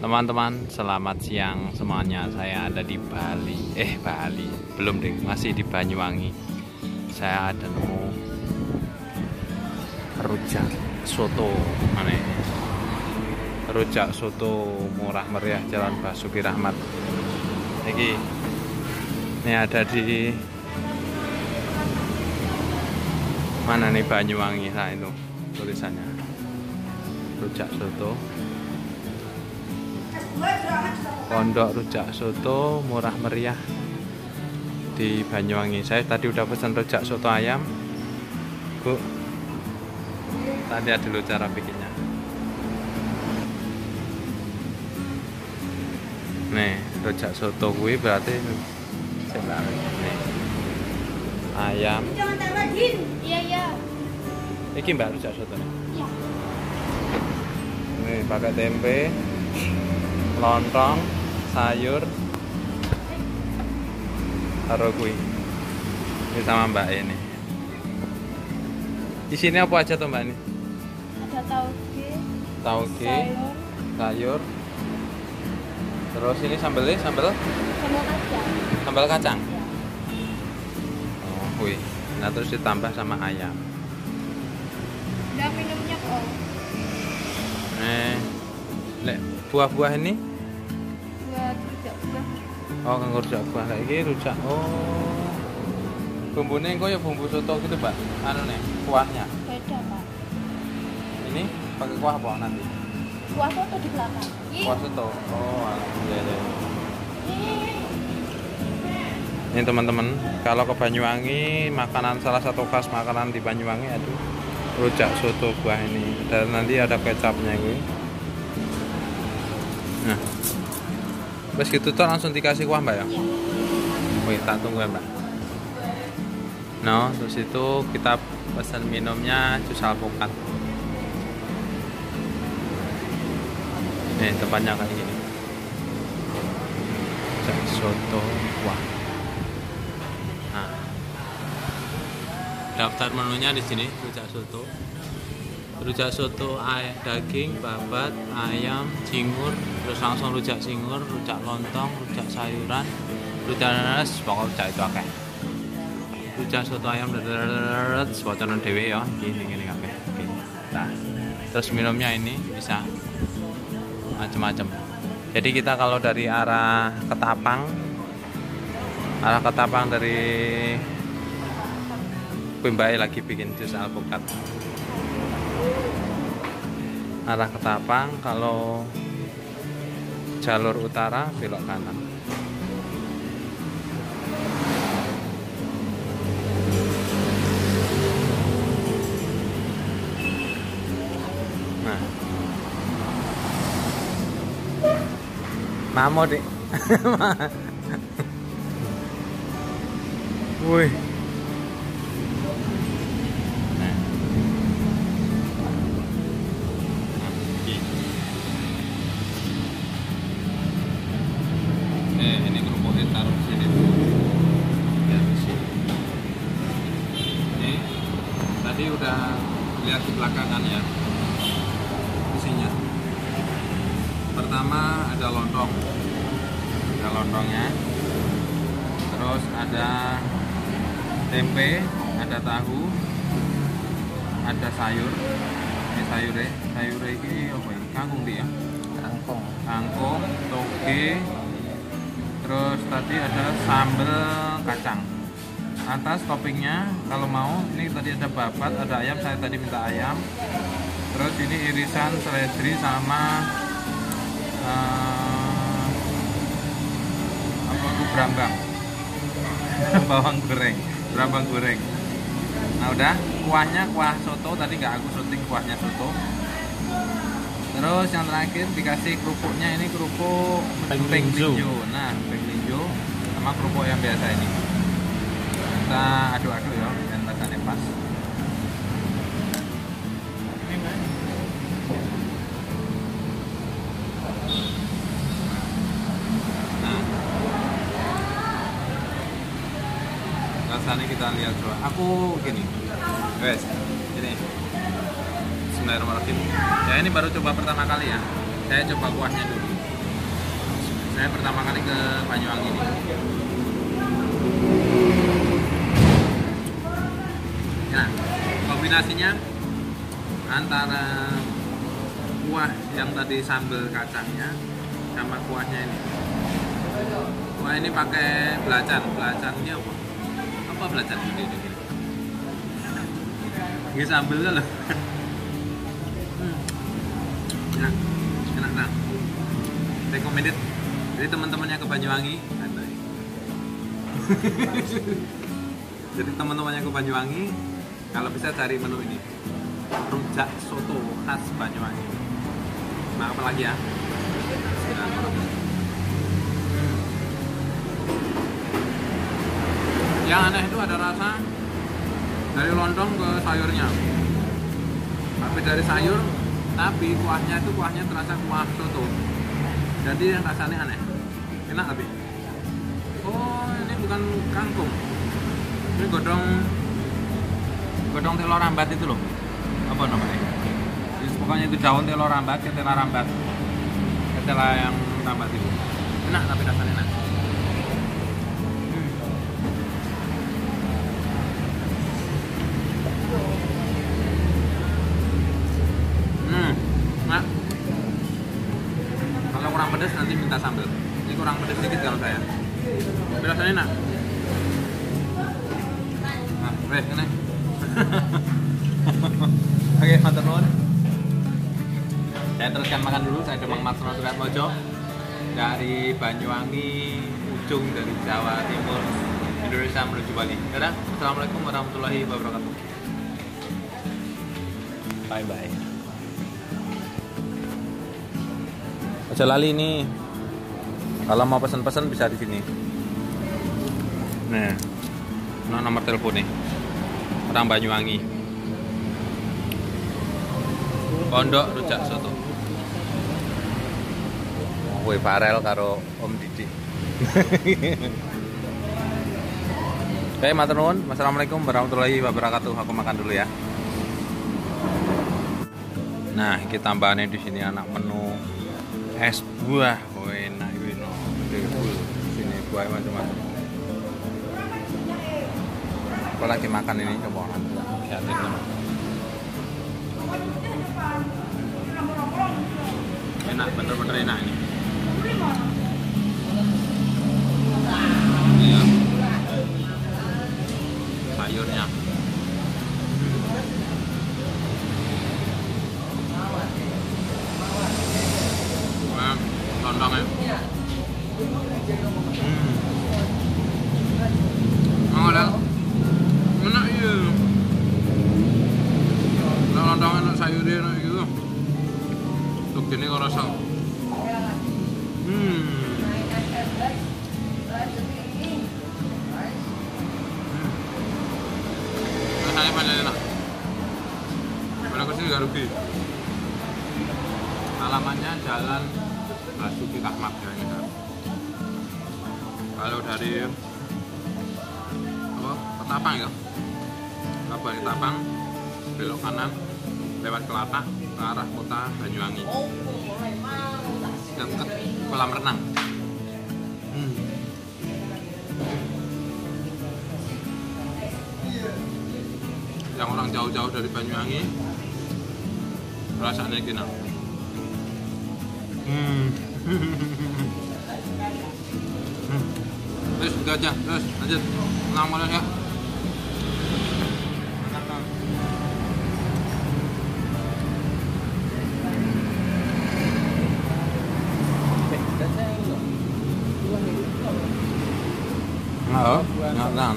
Teman-teman, selamat siang semuanya. Saya ada di Bali. Eh, Bali. Belum deh, masih di Banyuwangi. Saya ada nemu rujak soto. Mana? Rujak soto murah meriah Jalan Basuki Rahmat. Ini ini ada di mana nih Banyuwangi nah itu tulisannya rujak soto Pondok Rujak Soto murah meriah di Banyuwangi. Saya tadi udah pesan rujak soto ayam. Bu. Tadi ada dulu cara bikinnya. Nih, rujak soto gue berarti nih. Ayam. Jangan tambahin. Iya, iya. Ini mbak rujak soto nih. Iya. Nih pakai tempe, lontong, sayur, taruh kui. Ini sama mbak ini. Di sini apa aja tuh mbak ini? Ada tauge, Tauge, sayur, sayur. Terus ini sambelnya sambel sama kacang. sambal kacang. Iya. Oh, kui. Nah terus ditambah sama ayam. Udah minumnya kok. Eh, buah-buah ini? Oh, kanggo rujak buah gini rujak. Oh. Bumbunya kok ya bumbu soto gitu, Mbak. Anu nih, kuahnya. Beda, Pak. Ini pakai kuah apa nanti? Kuah soto di belakang. Kuah soto. Oh, alah. iya iya. Ini teman-teman, kalau ke Banyuwangi, makanan salah satu khas makanan di Banyuwangi itu rujak soto buah ini. Dan nanti ada kecapnya gue. Nah, terus gitu tuh langsung dikasih kuah mbak ya? Iya. Wih, tak tunggu ya mbak. No, terus itu kita pesan minumnya jus alpukat. Nih tempatnya kayak gini. Soto wah. Nah, daftar menunya di sini rujak soto. Rujak soto ayam daging, babat, ayam, cingur, terus langsung rujak cingur, rujak lontong, rujak sayuran, rujak nanas, pokoknya rujak itu akeh. Rujak soto ayam dadadadat, bocoran dewe ya, gini gini kabeh. Oke. Nah, terus minumnya ini bisa macam-macam. Jadi kita kalau dari arah Ketapang, arah Ketapang dari Pembai lagi bikin jus alpukat. Arah Ketapang kalau jalur utara belok kanan. Nah. Mamo deh. Wih. Pertama ada lontong. Ada lontongnya. Terus ada tempe, ada tahu, ada sayur. Ini sayurnya, sayurnya ini apa ini? Kangkung dia. kangkung Kangkung, toge, terus tadi ada sambal kacang. Atas toppingnya kalau mau ini tadi ada babat, ada ayam, saya tadi minta ayam. Terus ini irisan seledri sama eh, apa itu brambang, bawang goreng, brambang goreng. Nah udah kuahnya kuah soto tadi nggak aku syuting kuahnya soto. Terus yang terakhir dikasih kerupuknya ini kerupuk Peng linjo. Nah, peng linjo sama kerupuk yang biasa ini. Kita aduk-aduk ya, dan rasanya pas. Kita lihat coba. Aku gini, guys, gini. Bismillahirrahmanirrahim. Ya ini baru coba pertama kali ya. Saya coba kuahnya dulu. saya pertama kali ke Banyuwangi ini nah kombinasinya antara kuah yang tadi sambal kacangnya sama kuahnya ini kuah ini pakai belacan belacannya apa apa belacan ini ini ini sambal kan loh. Hmm. enak. Enak nah recommended. Jadi teman-temannya ke Banyuwangi jadi teman-temannya ke Banyuwangi kalau bisa cari menu ini. Rujak soto khas Banyuwangi. Nah apa lagi ya yang aneh itu ada rasa dari lontong ke sayurnya. Tapi dari sayur tapi kuahnya itu kuahnya terasa kuah soto. Jadi yang rasanya aneh. Enak tapi? Oh ini bukan kangkung. Ini godong godong telur rambat itu loh. Apa namanya? Jadi, pokoknya itu daun telur rambat ketela rambat. Ketela yang rambat itu. Enak tapi rasanya enak kurang pedas nanti minta sambal. Ini kurang pedas sedikit kalau saya. Tapi rasanya enak. Nah, weh, ini. Oke, matur nuwun. Saya teruskan makan dulu. Saya Demang Surat Mojo dari Banyuwangi, ujung dari Jawa Timur, Indonesia menuju Bali. Dadah. Assalamualaikum warahmatullahi wabarakatuh. Bye bye. Lali ini. Kalau mau pesan-pesan bisa di sini. Nah, nah nomor telepon nih. Orang Banyuwangi. Pondok rujak soto. Woi Farel karo Om Didi. Oke, matur nuwun. Wassalamualaikum warahmatullahi wabarakatuh. Aku makan dulu ya. Nah, kita tambahannya di sini anak menu es buah. Oh, enak ini. no. Sini buah macam-macam. Aku lagi makan ini coba lihatin dulu. Enak, bener-bener enak ini. Iya. Sayurnya. Untuk ini kok rasa. Hmm. Paling enak. Kalau ke sini nggak rugi. Alamannya Jalan Basuki Rahmat ya ini. Kalau dari apa Ketapang ya, apa Ketapang belok kanan lewat Kelatak ke arah kota Banyuwangi dekat kolam renang. Hmm. Yang orang jauh-jauh dari Banyuwangi rasanya gini. Hmm. Hmm. Terus gitu aja, terus lanjut. Nama ya. Oh, nggak kan.